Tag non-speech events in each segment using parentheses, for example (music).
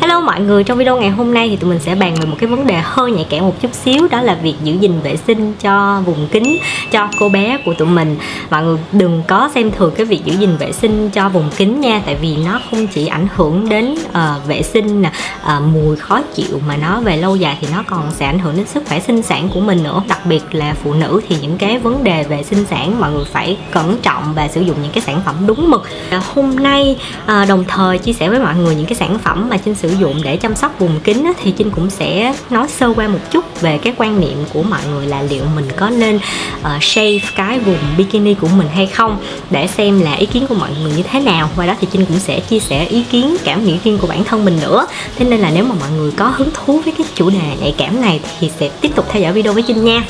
Hello mọi người, trong video ngày hôm nay thì tụi mình sẽ bàn về một cái vấn đề hơi nhạy cảm một chút xíu Đó là việc giữ gìn vệ sinh cho vùng kính cho cô bé của tụi mình. Mọi người đừng có xem thường cái việc giữ gìn vệ sinh cho vùng kính nha Tại vì nó không chỉ ảnh hưởng đến uh, vệ sinh, uh, mùi khó chịu Mà nó về lâu dài thì nó còn sẽ ảnh hưởng đến sức khỏe sinh sản của mình nữa. Đặc biệt là phụ nữ thì những cái vấn đề về sinh sản mọi người phải cẩn trọng và sử dụng những cái sản phẩm đúng mực. Uh, Hôm nay uh, đồng thời chia sẻ với mọi người những cái sản phẩm mà trên sử dụng để chăm sóc vùng kính thì Trinh cũng sẽ nói sơ qua một chút về cái quan niệm của mọi người là liệu mình có nên uh, shave cái vùng bikini của mình hay không để xem là ý kiến của mọi người như thế nào. Và đó thì Trinh cũng sẽ chia sẻ ý kiến cảm nghĩ riêng của bản thân mình nữa. Thế nên là nếu mà mọi người có hứng thú với cái chủ đề nhạy cảm này thì sẽ tiếp tục theo dõi video với Trinh nha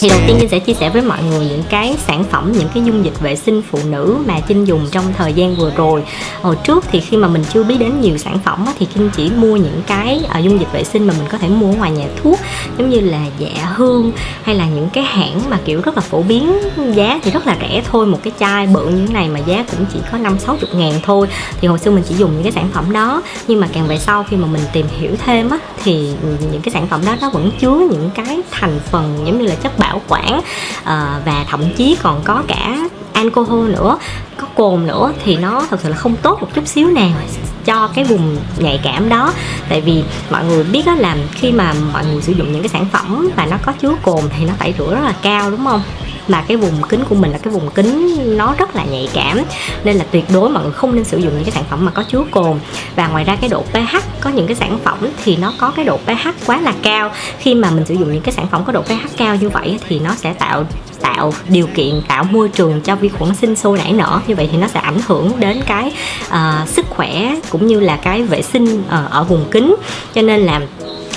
thì đầu tiên Trinh sẽ chia sẻ với mọi người những cái sản phẩm những cái dung dịch vệ sinh phụ nữ mà Trinh dùng trong thời gian vừa rồi. Hồi trước thì khi mà mình chưa biết đến nhiều sản phẩm thì Trinh chỉ mua những cái uh, dung dịch vệ sinh mà mình có thể mua ngoài nhà thuốc giống như là dạ hương hay là những cái hãng mà kiểu rất là phổ biến giá thì rất là rẻ thôi. Một cái chai bự như thế này mà giá cũng chỉ có năm sáu chục ngàn thôi. Thì hồi xưa mình chỉ dùng những cái sản phẩm đó. Nhưng mà càng về sau khi mà mình tìm hiểu thêm á thì những cái sản phẩm đó nó vẫn chứa những cái thành phần giống như là chất bảo quản uh, và thậm chí còn có cả alcohol nữa có cồn nữa thì nó thật sự là không tốt một chút xíu nào cho cái vùng nhạy cảm đó. Tại vì mọi người biết đó là khi mà mọi người sử dụng những cái sản phẩm và nó có chứa cồn thì nó phải rửa rất là cao đúng không? Mà cái vùng kính của mình là cái vùng kính nó rất là nhạy cảm. Nên là tuyệt đối mọi người không nên sử dụng những cái sản phẩm mà có chứa cồn. Và ngoài ra cái độ pH có những cái sản phẩm thì nó có cái độ pH quá là cao. Khi mà mình sử dụng những cái sản phẩm có độ pH cao như vậy thì nó sẽ tạo tạo điều kiện tạo môi trường cho vi khuẩn sinh sôi nảy nở. Như vậy thì nó sẽ ảnh hưởng đến cái uh, sức khỏe cũng như là cái vệ sinh uh, ở vùng kính. Cho nên là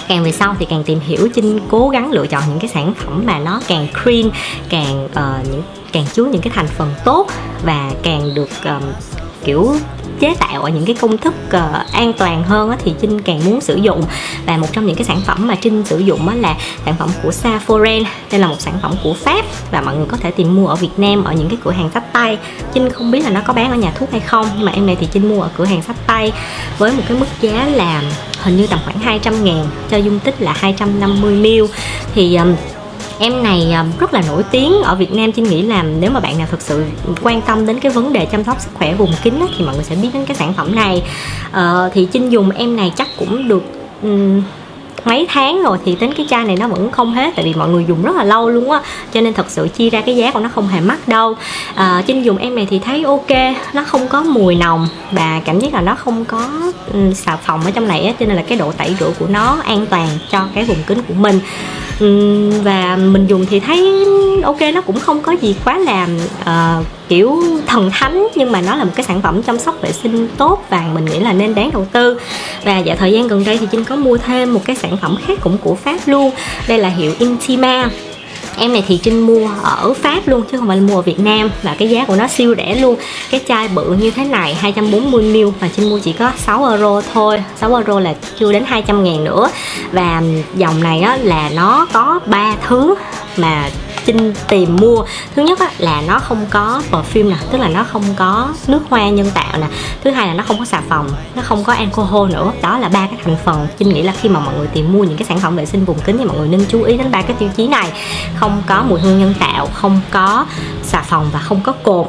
càng về sau thì càng tìm hiểu trinh cố gắng lựa chọn những cái sản phẩm mà nó càng clean càng uh, những càng chứa những cái thành phần tốt và càng được um, kiểu chế tạo ở những cái công thức uh, an toàn hơn á, thì trinh càng muốn sử dụng. Và một trong những cái sản phẩm mà trinh sử dụng á, là sản phẩm của Saforen đây là một sản phẩm của pháp và mọi người có thể tìm mua ở việt nam ở những cái cửa hàng sách tay. Trinh không biết là nó có bán ở nhà thuốc hay không nhưng mà em này thì trinh mua ở cửa hàng sách tay với một cái mức giá là hình như tầm khoảng 200 ngàn cho dung tích là 250ml thì um, em này um, rất là nổi tiếng ở Việt Nam Trinh nghĩ là nếu mà bạn nào thực sự quan tâm đến cái vấn đề chăm sóc sức khỏe vùng kính thì mọi người sẽ biết đến cái sản phẩm này. Ờ, thì Trinh dùng em này chắc cũng được um, mấy tháng rồi thì tính cái chai này nó vẫn không hết tại vì mọi người dùng rất là lâu luôn á. Cho nên thật sự chia ra cái giá của nó không hề mắc đâu. À, trên dùng em này thì thấy ok nó không có mùi nồng và cảm giác là nó không có um, xà phòng ở trong này á cho nên là cái độ tẩy rửa của nó an toàn cho cái vùng kính của mình. Ừ, và mình dùng thì thấy ok nó cũng không có gì quá làm uh, kiểu thần thánh nhưng mà nó là một cái sản phẩm chăm sóc vệ sinh tốt và mình nghĩ là nên đáng đầu tư. Và dạo thời gian gần đây thì trinh có mua thêm một cái sản phẩm khác cũng của pháp luôn đây là hiệu intima em này thì trinh mua ở pháp luôn chứ không phải mua ở việt nam. Và cái giá của nó siêu rẻ luôn. Cái chai bự như thế này 240ml mà trinh mua chỉ có 6 euro thôi. 6 euro là chưa đến 200 ngàn nữa. Và dòng này á, là nó có ba thứ mà Trinh tìm mua. Thứ nhất á, là nó không có perfume nè tức là nó không có nước hoa nhân tạo nè. Thứ hai là nó không có xà phòng nó không có alcohol nữa. Đó là ba cái thành phần. Chinh nghĩ là khi mà mọi người tìm mua những cái sản phẩm vệ sinh vùng kính thì mọi người nên chú ý đến ba cái tiêu chí này. Không có mùi hương nhân tạo không có xà phòng và không có cồn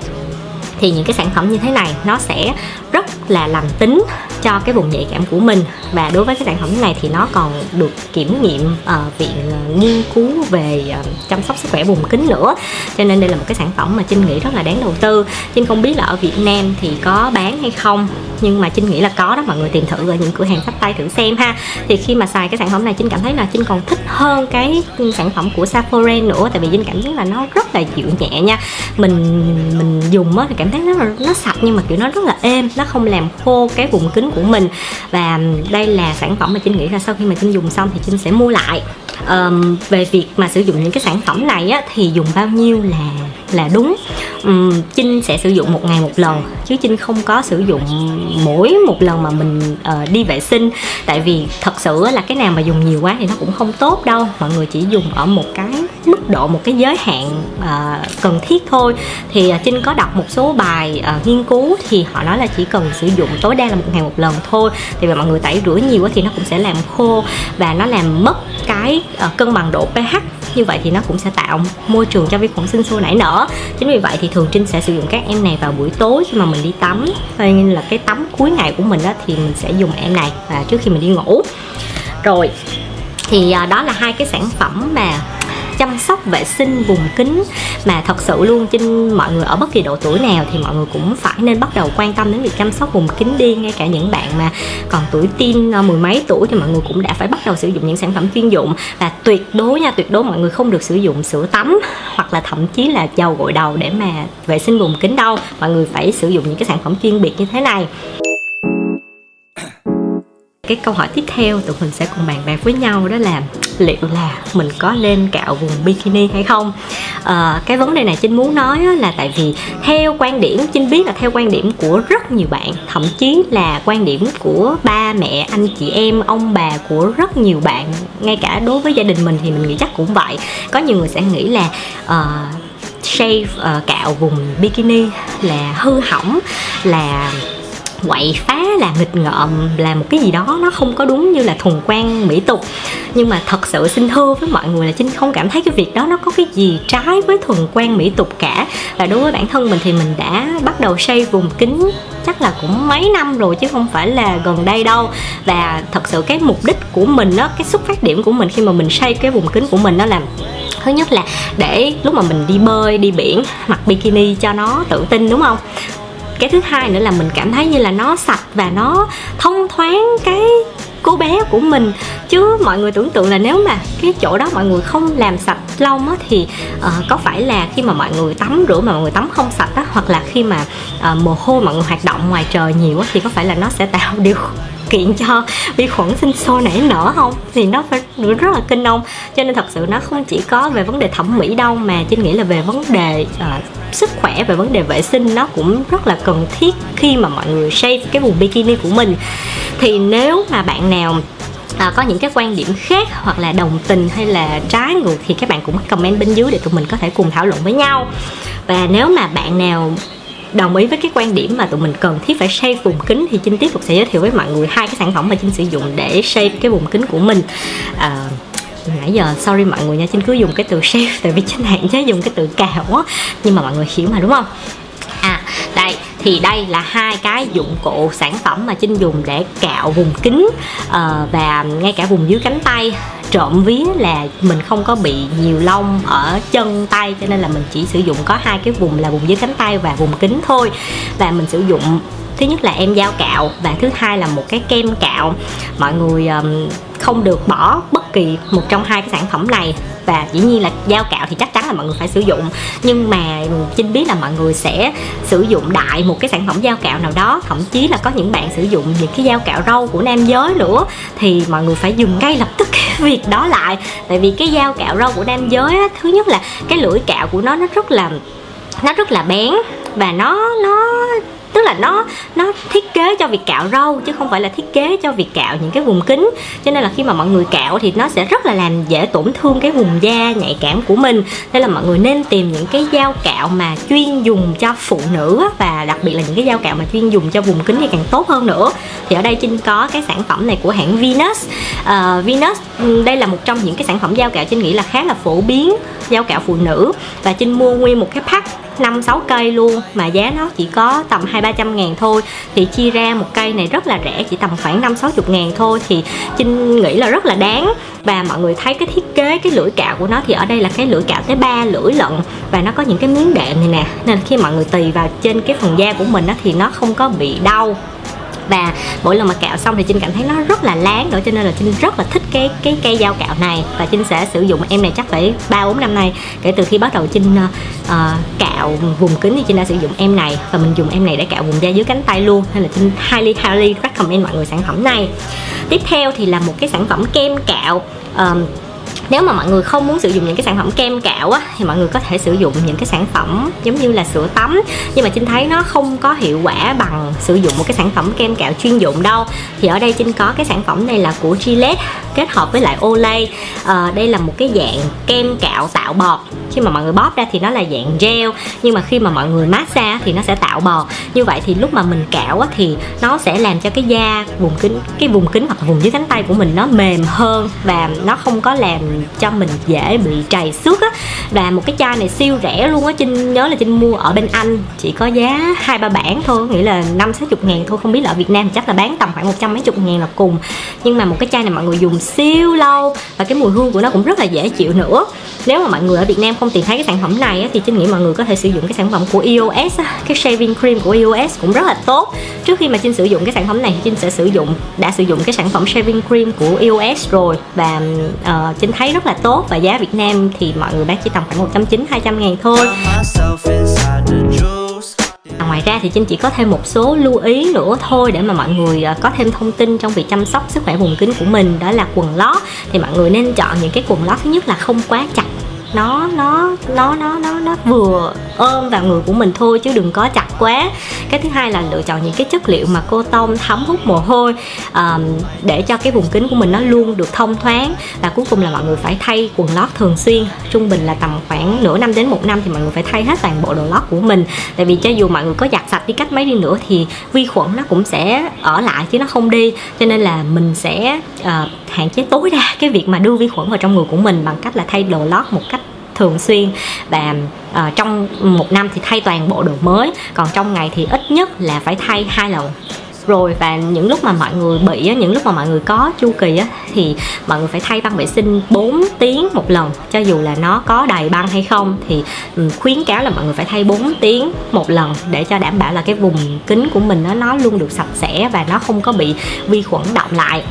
thì những cái sản phẩm như thế này nó sẽ rất là lành tính cho cái vùng nhạy cảm của mình. Và đối với cái sản phẩm này thì nó còn được kiểm nghiệm uh, viện uh, nghiên cứu về uh, chăm sóc sức khỏe vùng kính nữa. Cho nên đây là một cái sản phẩm mà trinh nghĩ rất là đáng đầu tư. Trinh không biết là ở việt nam thì có bán hay không nhưng mà trinh nghĩ là có đó. Mọi người tìm thử ở những cửa hàng sách tay thử xem ha. Thì khi mà xài cái sản phẩm này trinh cảm thấy là trinh còn thích hơn cái sản phẩm của Saforen nữa tại vì trinh cảm thấy là nó rất là dịu nhẹ nha. Mình mình dùng á thì cảm thấy nó nó sạch nhưng mà kiểu nó rất là êm nó không làm khô cái vùng kính của mình. Và đây là sản phẩm mà trinh nghĩ là sau khi mà trinh dùng xong thì trinh sẽ mua lại um, về việc mà sử dụng những cái sản phẩm này á, thì dùng bao nhiêu là là đúng. Um, Chinh sẽ sử dụng một ngày một lần chứ Chinh không có sử dụng mỗi một lần mà mình uh, đi vệ sinh. Tại vì thật sự là cái nào mà dùng nhiều quá thì nó cũng không tốt đâu. Mọi người chỉ dùng ở một cái mức độ một cái giới hạn uh, cần thiết thôi. Thì ờ, uh, Trinh có đọc một số bài uh, nghiên cứu thì họ nói là chỉ cần sử dụng tối đa là một ngày một lần thôi. Thì mà mọi người tẩy rửa nhiều quá thì nó cũng sẽ làm khô và nó làm mất cái uh, cân bằng độ pH. Như vậy thì nó cũng sẽ tạo môi trường cho vi khuẩn sinh sôi nảy nở. Chính vì vậy thì thường trinh sẽ sử dụng các em này vào buổi tối khi mà mình đi tắm. Nên là cái tắm cuối ngày của mình đó thì mình sẽ dùng em này và trước khi mình đi ngủ. Rồi thì uh, đó là hai cái sản phẩm mà chăm sóc vệ sinh vùng kính. Mà thật sự luôn, trên mọi người, ở bất kỳ độ tuổi nào thì mọi người cũng phải nên bắt đầu quan tâm đến việc chăm sóc vùng kính đi. Ngay cả những bạn mà còn tuổi teen ờ, mười mấy tuổi thì mọi người cũng đã phải bắt đầu sử dụng những sản phẩm chuyên dụng. Và tuyệt đối nha, tuyệt đối mọi người không được sử dụng sữa tắm hoặc là thậm chí là dầu gội đầu để mà vệ sinh vùng kính đâu. Mọi người phải sử dụng những cái sản phẩm chuyên biệt như thế này cái câu hỏi tiếp theo tụi mình sẽ cùng bàn bạc với nhau đó là liệu là mình có lên cạo vùng bikini hay không? À, cái vấn đề này trinh muốn nói là tại vì theo quan điểm trinh biết là theo quan điểm của rất nhiều bạn thậm chí là quan điểm của ba mẹ anh chị em ông bà của rất nhiều bạn ngay cả đối với gia đình mình thì mình nghĩ chắc cũng vậy. Có nhiều người sẽ nghĩ là uh, shave uh, cạo vùng bikini là hư hỏng là quậy phá là nghịch ngợm, là một cái gì đó nó không có đúng như là thuần quan mỹ tục. Nhưng mà thật sự xin thưa với mọi người là trinh không cảm thấy cái việc đó nó có cái gì trái với thuần quan mỹ tục cả. Và đối với bản thân mình thì mình đã bắt đầu xây vùng kính chắc là cũng mấy năm rồi chứ không phải là gần đây đâu. Và thật sự cái mục đích của mình đó cái xuất phát điểm của mình khi mà mình xây cái vùng kính của mình đó là thứ nhất là để lúc mà mình đi bơi, đi biển, mặc bikini cho nó tự tin, đúng không? Cái thứ hai nữa là mình cảm thấy như là nó sạch và nó thông thoáng cái cô bé của mình. Chứ mọi người tưởng tượng là nếu mà cái chỗ đó mọi người không làm sạch lông á thì uh, có phải là khi mà mọi người tắm rửa mà mọi người tắm không sạch á hoặc là khi mà uh, mồ hôi mọi người hoạt động ngoài trời nhiều á thì có phải là nó sẽ tạo điều kiện cho vi khuẩn sinh sôi nảy nở không? Thì nó phải rất là kinh ông. Cho nên thật sự nó không chỉ có về vấn đề thẩm mỹ đâu mà trên nghĩ là về vấn đề uh, sức khỏe về vấn đề vệ sinh nó cũng rất là cần thiết khi mà mọi người shave cái vùng bikini của mình. Thì nếu mà bạn nào à, có những cái quan điểm khác hoặc là đồng tình hay là trái ngược thì các bạn cũng comment bên dưới để tụi mình có thể cùng thảo luận với nhau. Và nếu mà bạn nào đồng ý với cái quan điểm mà tụi mình cần thiết phải shave vùng kính thì Chinh tiếp tục sẽ giới thiệu với mọi người hai cái sản phẩm mà Trinh sử dụng để shave cái vùng kính của mình. À, nãy giờ sorry mọi người nha Trinh cứ dùng cái từ shave tại vì Trinh hạn chế dùng cái từ cào á nhưng mà mọi người hiểu mà đúng không? À đây thì đây là hai cái dụng cụ sản phẩm mà Trinh dùng để cạo vùng kính uh, và ngay cả vùng dưới cánh tay trộm vía là mình không có bị nhiều lông ở chân tay cho nên là mình chỉ sử dụng có hai cái vùng là vùng dưới cánh tay và vùng kính thôi. Và mình sử dụng thứ nhất là em dao cạo và thứ hai là một cái kem cạo. Mọi người um, không được bỏ bất kỳ một trong hai cái sản phẩm này và dĩ nhiên là dao cạo thì chắc chắn là mọi người phải sử dụng. Nhưng mà trinh biết là mọi người sẽ sử dụng đại một cái sản phẩm dao cạo nào đó. Thậm chí là có những bạn sử dụng những cái dao cạo râu của nam giới nữa. Thì mọi người phải dừng ngay lập tức cái (laughs) việc đó lại. Tại vì cái dao cạo râu của nam giới á, thứ nhất là cái lưỡi cạo của nó nó rất là nó rất là bén và nó nó tức là nó nó thiết kế cho việc cạo râu chứ không phải là thiết kế cho việc cạo những cái vùng kính. Cho nên là khi mà mọi người cạo thì nó sẽ rất là làm dễ tổn thương cái vùng da nhạy cảm của mình. Nên là mọi người nên tìm những cái dao cạo mà chuyên dùng cho phụ nữ và đặc biệt là những cái dao cạo mà chuyên dùng cho vùng kính thì càng tốt hơn nữa. Thì ở đây trinh có cái sản phẩm này của hãng Venus. Uh, Venus ừ, đây là một trong những cái sản phẩm dao cạo trinh nghĩ là khá là phổ biến dao cạo phụ nữ. Và trinh mua nguyên một cái pack 5 6 cây luôn. Mà giá nó chỉ có tầm 2 300 ngàn thôi. Thì chia ra một cây này rất là rẻ chỉ tầm khoảng 5 60 ngàn thôi. Thì Trinh nghĩ là rất là đáng. Và mọi người thấy cái thiết kế cái lưỡi cạo của nó thì ở đây là cái lưỡi cạo tới 3 lưỡi lận. Và nó có những cái miếng đệm này nè. Nên khi mọi người tùy vào trên cái phần da của mình á, thì nó không có bị đau và mỗi lần mà cạo xong thì trinh cảm thấy nó rất là láng nữa cho nên là trinh rất là thích cái cái cây dao cạo này. Và trinh sẽ sử dụng em này chắc phải ba bốn năm nay kể từ khi bắt đầu trinh uh, cạo vùng kính thì trinh đã sử dụng em này. Và mình dùng em này để cạo vùng da dưới cánh tay luôn. Nên là trinh highly highly recommend mọi người sản phẩm này. Tiếp theo thì là một cái sản phẩm kem cạo um, nếu mà mọi người không muốn sử dụng những cái sản phẩm kem cạo á thì mọi người có thể sử dụng những cái sản phẩm giống như là sữa tắm. Nhưng mà trinh thấy nó không có hiệu quả bằng sử dụng một cái sản phẩm kem cạo chuyên dụng đâu. Thì ở đây trinh có cái sản phẩm này là của Gillette kết hợp với lại Olay. À, đây là một cái dạng kem cạo tạo bọt. Khi mà mọi người bóp ra thì nó là dạng gel nhưng mà khi mà mọi người massage thì nó sẽ tạo bọt. Như vậy thì lúc mà mình cạo á, thì nó sẽ làm cho cái da vùng kính cái vùng kính hoặc vùng dưới cánh tay của mình nó mềm hơn và nó không có làm cho mình dễ bị trầy xước á. Và một cái chai này siêu rẻ luôn á trinh nhớ là trinh mua ở bên anh chỉ có giá hai ba bảng thôi nghĩa là năm sáu chục ngàn thôi không biết là ở việt nam chắc là bán tầm khoảng một trăm mấy chục ngàn là cùng. Nhưng mà một cái chai này mọi người dùng siêu lâu và cái mùi hương của nó cũng rất là dễ chịu nữa. Nếu mà mọi người ở việt nam không tìm thấy cái sản phẩm này á, thì trinh nghĩ mọi người có thể sử dụng cái sản phẩm của EOS á, cái shaving cream của EOS cũng rất là tốt. Trước khi mà trinh sử dụng cái sản phẩm này thì trinh sẽ sử dụng đã sử dụng cái sản phẩm shaving cream của EOS rồi. Và uh, trinh thấy rất là tốt và giá Việt Nam thì mọi người bán chỉ tầm khoảng 190 200 ngàn thôi. À, ngoài ra thì Trinh chỉ có thêm một số lưu ý nữa thôi để mà mọi người à, có thêm thông tin trong việc chăm sóc sức khỏe vùng kính của mình, đó là quần lót. Thì mọi người nên chọn những cái quần lót thứ nhất là không quá chặt nó nó nó nó nó nó vừa ôm vào người của mình thôi chứ đừng có chặt quá. Cái thứ hai là lựa chọn những cái chất liệu mà cô tông thấm hút mồ hôi um, để cho cái vùng kính của mình nó luôn được thông thoáng. Và cuối cùng là mọi người phải thay quần lót thường xuyên. Trung bình là tầm khoảng nửa năm đến một năm thì mọi người phải thay hết toàn bộ đồ lót của mình. Tại vì cho dù mọi người có giặt sạch đi cách mấy đi nữa thì vi khuẩn nó cũng sẽ ở lại chứ nó không đi. Cho nên là mình sẽ uh, hạn chế tối đa cái việc mà đưa vi khuẩn vào trong người của mình bằng cách là thay đồ lót một cách thường xuyên và uh, trong một năm thì thay toàn bộ đồ mới còn trong ngày thì ít nhất là phải thay hai lần. Rồi và những lúc mà mọi người bị những lúc mà mọi người có chu kỳ á, thì mọi người phải thay băng vệ sinh 4 tiếng một lần cho dù là nó có đầy băng hay không thì ừ, khuyến cáo là mọi người phải thay 4 tiếng một lần để cho đảm bảo là cái vùng kính của mình nó nó luôn được sạch sẽ và nó không có bị vi khuẩn động lại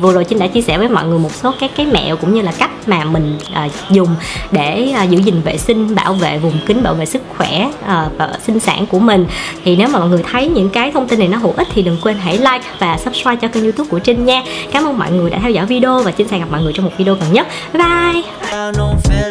vừa rồi Trinh đã chia sẻ với mọi người một số các cái mẹo cũng như là cách mà mình à, dùng để à, giữ gìn vệ sinh bảo vệ vùng kính bảo vệ sức khỏe à, và sinh sản của mình. Thì nếu mà mọi người thấy những cái thông tin này nó hữu ích thì đừng quên hãy like và subscribe cho kênh youtube của Trinh nha. Cảm ơn mọi người đã theo dõi video và Trinh sẽ gặp mọi người trong một video gần nhất. Bye bye!